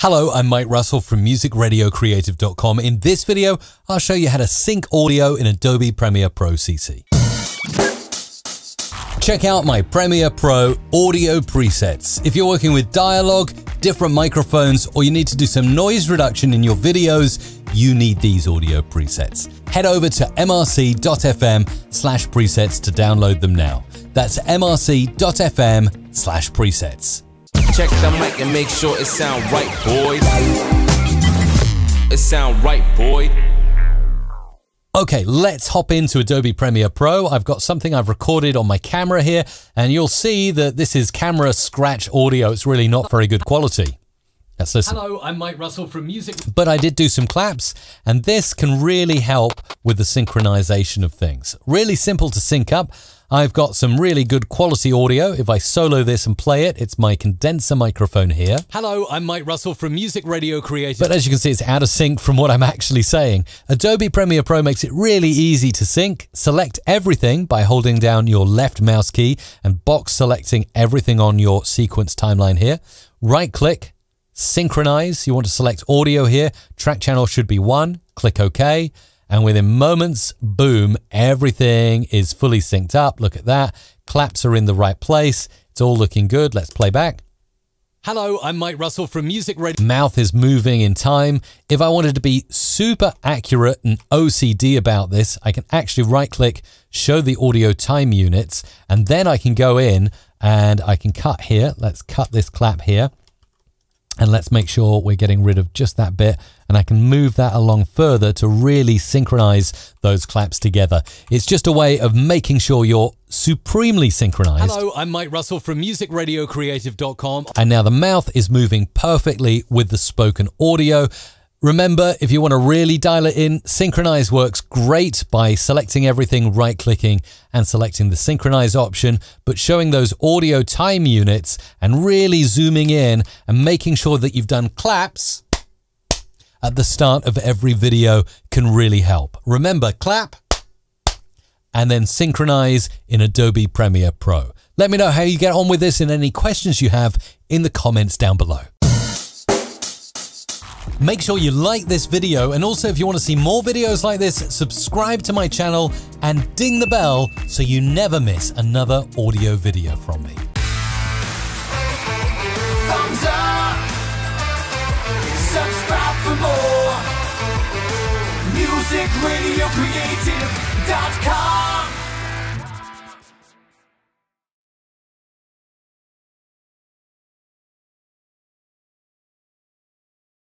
Hello, I'm Mike Russell from musicradiocreative.com. In this video, I'll show you how to sync audio in Adobe Premiere Pro CC. Check out my Premiere Pro audio presets. If you're working with dialogue, different microphones, or you need to do some noise reduction in your videos, you need these audio presets. Head over to mrc.fm slash presets to download them now. That's mrc.fm slash presets. Check the mic and make sure it sound right, boy. It sound right, boy. Okay, let's hop into Adobe Premiere Pro. I've got something I've recorded on my camera here, and you'll see that this is camera scratch audio. It's really not very good quality. Let's listen. Hello, I'm Mike Russell from Music. But I did do some claps, and this can really help with the synchronization of things. Really simple to sync up. I've got some really good quality audio. If I solo this and play it, it's my condenser microphone here. Hello, I'm Mike Russell from Music Radio Creative. But as you can see, it's out of sync from what I'm actually saying. Adobe Premiere Pro makes it really easy to sync. Select everything by holding down your left mouse key and box selecting everything on your sequence timeline here. Right click, synchronize. You want to select audio here. Track channel should be one. Click OK. And within moments, boom, everything is fully synced up. Look at that. Claps are in the right place. It's all looking good. Let's play back. Hello, I'm Mike Russell from Music Radio. Mouth is moving in time. If I wanted to be super accurate and OCD about this, I can actually right click, show the audio time units, and then I can go in and I can cut here. Let's cut this clap here. And let's make sure we're getting rid of just that bit. And I can move that along further to really synchronize those claps together. It's just a way of making sure you're supremely synchronized. Hello, I'm Mike Russell from musicradiocreative.com. And now the mouth is moving perfectly with the spoken audio. Remember, if you want to really dial it in, Synchronize works great by selecting everything, right clicking and selecting the synchronize option, but showing those audio time units and really zooming in and making sure that you've done claps at the start of every video can really help. Remember, clap and then synchronize in Adobe Premiere Pro. Let me know how you get on with this and any questions you have in the comments down below. Make sure you like this video and also if you want to see more videos like this, subscribe to my channel and ding the bell so you never miss another audio video from me. Thumbs up, subscribe for more. MusicRadioCreative.com